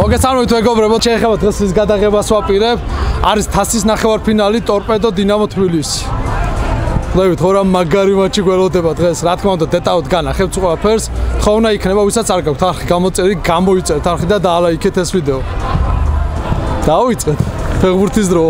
მოგესალმებით მეგობრებო, შეიძლება დღეს ის გადაღებას ვაპირებ. არის თასის ნახევარფინალი ტორპედო დინამო თბილისი. ვლევით, ხო რა მაგარი მატჩი გველოდება დღეს. რა თქმა უნდა, დეტალურად განახებთ ყველაფერს. ხო უნდა იქნება, ვისაც არ გაქვთ არხი გამოწერი, გამოიწერთ არხი და დაალაიქეთ ეს ვიდეო. დავიწყეთ. ფეხბურთის დრო.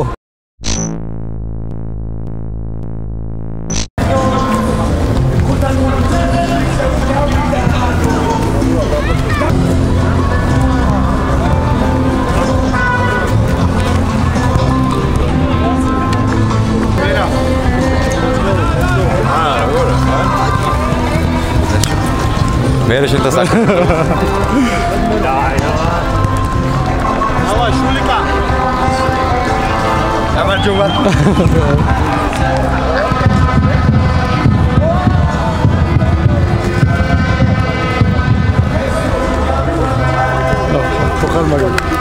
ehrlich interessant. Aber Schulika. Aber Jumat. Bakalım bakalım.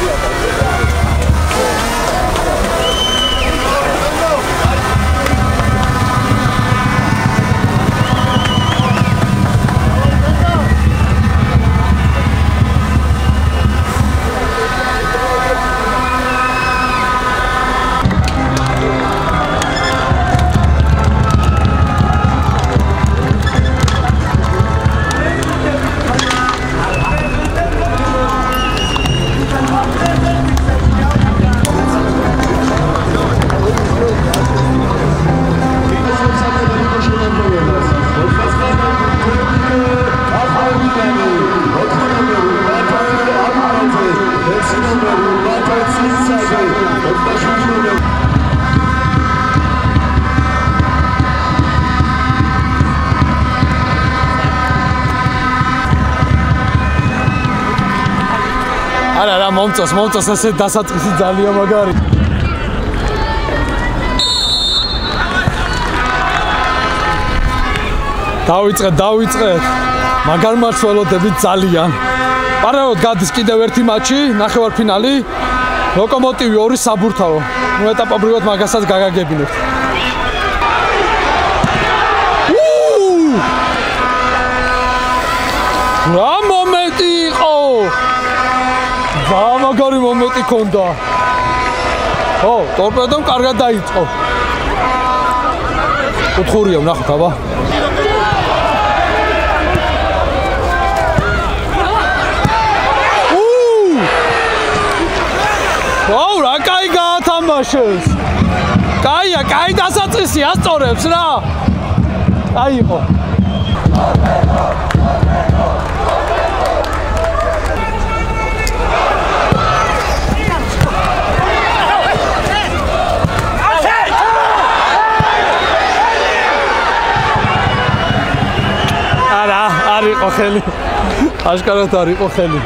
მაგარი. არა რა მომწოს მომწოს ესე დასაწყისი ძალიან მაგარი. დავიწყეთ დავიწყეთ მაგარ მატჩს ველოდებით ძალიან. პარალელურად გადის კიდევ ერთი მატჩი ნახევარფინალი. ლოკომოტივი 2 საბურთალო ნუ ეტაპობრივად მაგასაც გაგაგებინებთ. რა მაგარი მომენტი ქონდა. ო, ტორპედომ კარგად დაიწყო. კუთხურია, ვნახოთ აბა. აუ, რა кай გაათამაშეს. кайა, кай დასაწესი ასწორებს რა. აი იყო. იყო ხელი. აშკარად არ იყო ხელი.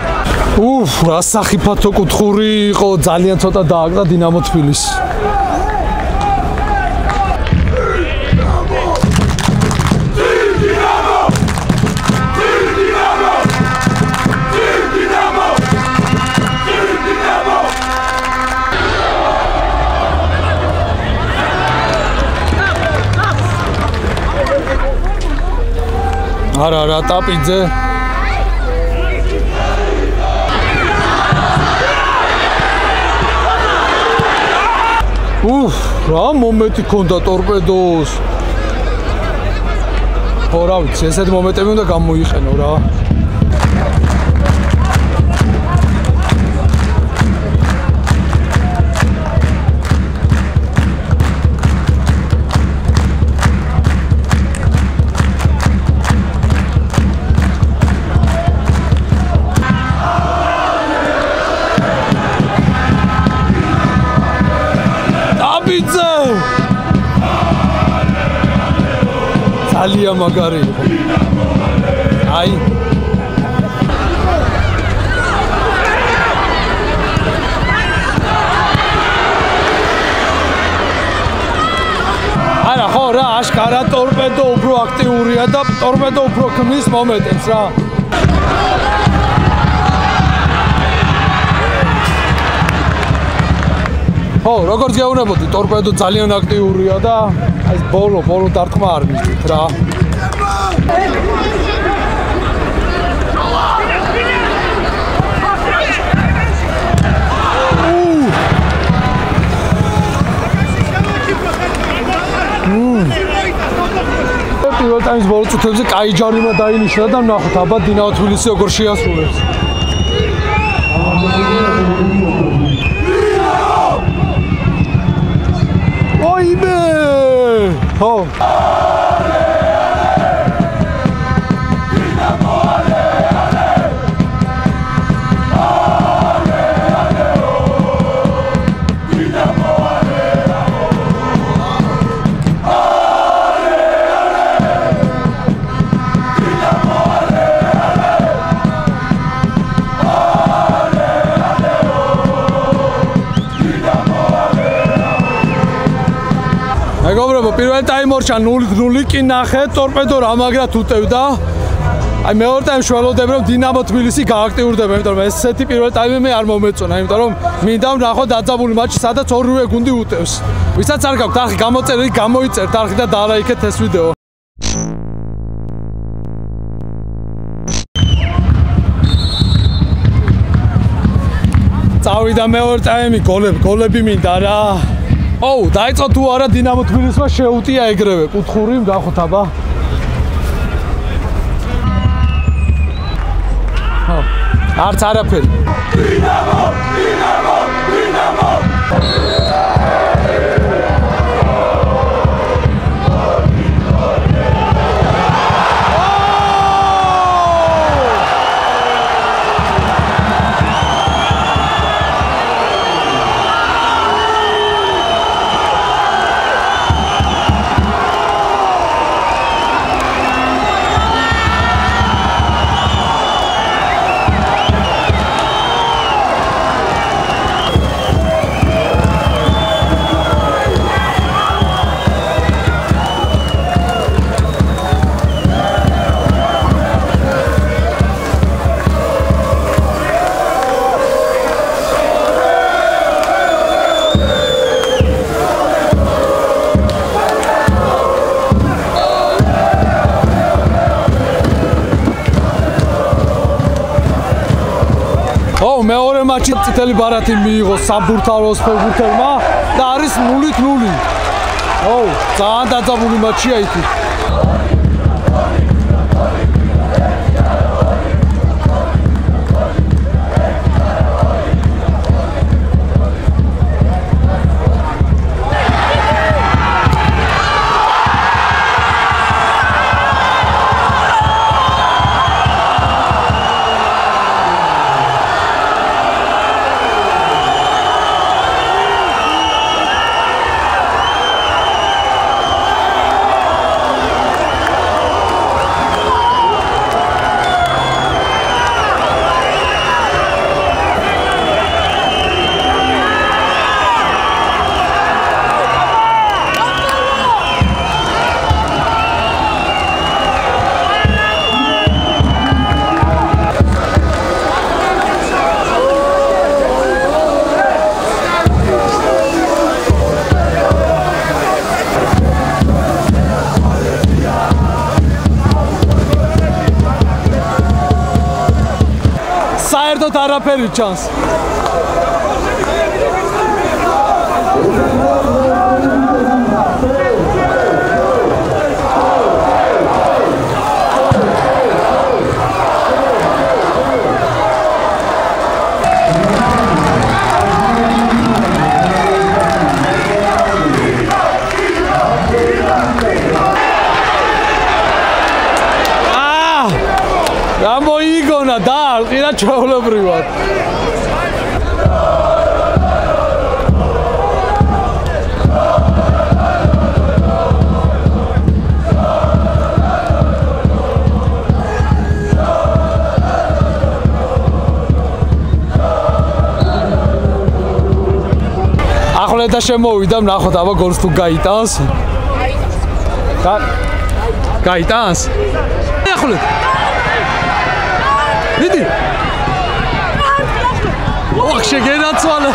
უფ რა სახიფათო კუთხური იყო. ძალიან ცოტა დააკდა დინამო თბილისი არა რა ტაპიძე. უფ რა მომენტი ქონდა ტორპედოს. ხო რა ვიცი ესეთ მომენტები უნდა გამოიყენო რა ძალიან მაგარი იყო. აი. არა ხო რა აშკარა ტორპედო უფრო აქტიურია და ტორპედო უფრო ქმნის მომენტებს რა ხო, როგორც გეუბნებოდი, ტორპედო ძალიან აქტიურია და აი ბოლო, ბოლო დარტყმა არ მისდით რა. პირველ ტაიმის ბოლო წუთებზე კაი ჯარიმა დაინიშნა და ნახოთ აბა დინამო თბილისი როგორ შეასრულებს. ხო. პირველ ტაიმორში 0-0 კი ნახე, ტორპედო რამაგრად უტევდა. აი მეორე ტაიმში ველოდებ რომ დინამო თბილისი გააქტიურდება, იმიტომ რომ ესეთი პირველ ტაიმი მე არ მომეწონა, იმიტომ რომ მინდა ვნახო დაძაბული მატჩი, სადაც ორივე გუნდი უტევს. ვისაც არ გაქვთ არხი გამოწერილი, გამოიწერთ არხი და დაალაიქეთ ეს ვიდეო. წავიდა მეორე ტაიმი, გოლები, გოლები მინდა რა. ოუ, დაიწყო თუ არა დინამო თბილისმა შეუტია ეგრევე. კუთხური მგახოთ აბა. არც არაფერი. დინამო, დინამო, დინამო. მატჩი წითელი ბარათი მიიღო საბურთალოს ფეხბურთელმა და არის 0-0. ო ძალიან დაძაბული მატჩია Serra perde o chance. და შემოვიდა ნახოთ აბა გოლს თუ გაიტანს. გაიტანს? ახლა. მიდი. ოხ შეგენაცვალა.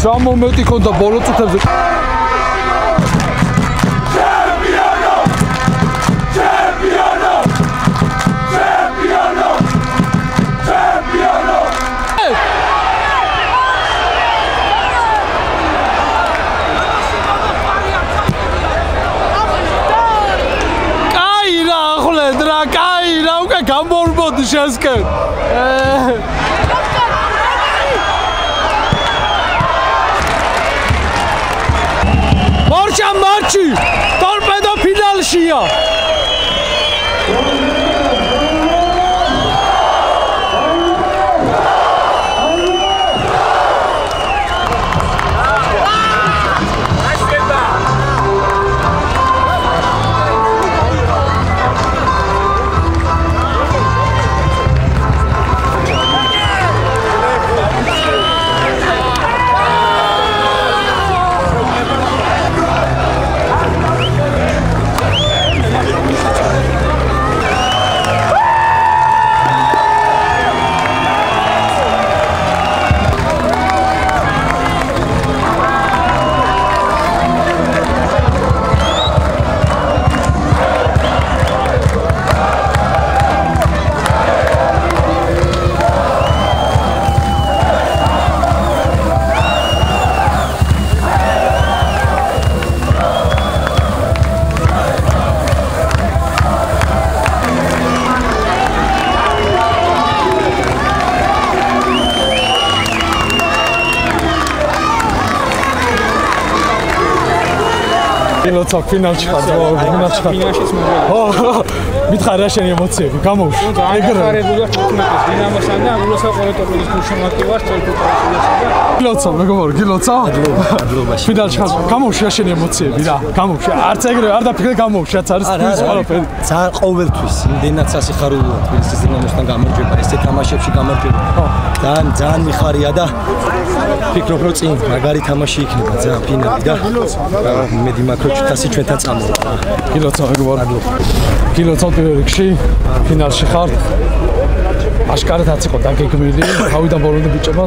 რა მომენტი ქონდა ბოლო წუთებზე. კაი რა უკვე გამორბოდი marcia Marci, torpedo Pidalsia. ფინალშია. ფინალში ფინალში ხარ ფინალში ხარ. ფინალშიც ო მითხარ რა შენი ემოციები? გამოვში ეგრე. ჩოქმეტის დინამოსთან და ულოსა ყოლეტოპოლის გულშემატკივ ვარ თელფუტალში და გილოცა მეგობარ გილოცა ადლობაში ფინალში ხარ გამოვში რა შენი ემოციები რა გამოვში არც ეგრე არ დაფიქრე გამოვში რაც არის თვითონ ყველაფერი ძალიან ყოველთვის იმდენად სასიხარულოა თბილისის დინამოსთან გამარჯვება ესე თამაშებში გამარჯვება ძალიან ძალიან მიხარია და ფიქრობ რომ წინ მაგარი თამაში იქნება ძალიან ფინალი და მედი მაქრო ჩიტასი ჩვენთან წამოვა გილოცა მეგობარ გილოცა პირველ რიგში ფინალში ხარ აშკარად იყო დაგეგმილი თავიდან ბოლომდე ბიჭებმა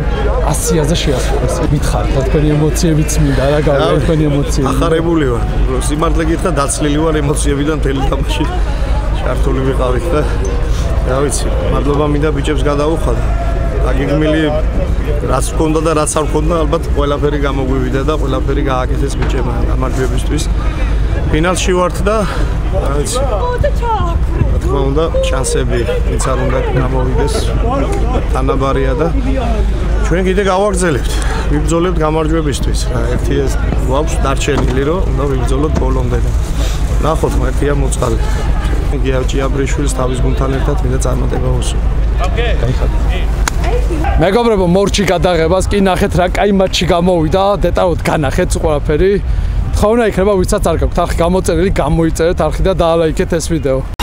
100-ზე შეასრულეს. მითხარ და თქვენი ემოციებიც მინდა რა გავიგე თქვენი ემოციები. ახარებული ვარ. სიმართლე გითხრა დაცლილი ვარ ემოციებიდან თელი თამაში. ჩართული ვიყავით და რა ვიცი, მადლობა მინდა ბიჭებს გადაუხადა. აგეგმილი რაც გქონდა და რაც არ გქონდა, ალბათ ყველაფერი გამოგვივიდა და ყველაფერი გააკეთეს ბიჭებმა გამარჯვებისთვის. ფინალში ვართ და რა ვიცი. რა თქმა უნდა, შანსები ვინც არ უნდა გამოვიდეს თანაბარია და ჩვენ კიდე გავაგზელებთ. ვიბრძოლებთ გამარჯვებისთვის. რა ერთი ეს გვაქვს დარჩენილი, რომ უნდა ვიბრძოლოთ ბოლომდე და ნახოთ, მართია მოწყალე. გია ჭიაბრიშვილის თავის გუნდთან ერთად მინდა წარმატება უსვა. მეგობრებო მორჩი გადაღებას კი ნახეთ რა კაი მატჩი გამოვიდა დეტალურად განახეთ ყველაფერი. თხოვნა იქნება ვისაც არ გაქვთ. არხი გამოწერილი გამოიწერეთ არხი და დაალაიქეთ ეს ვიდეო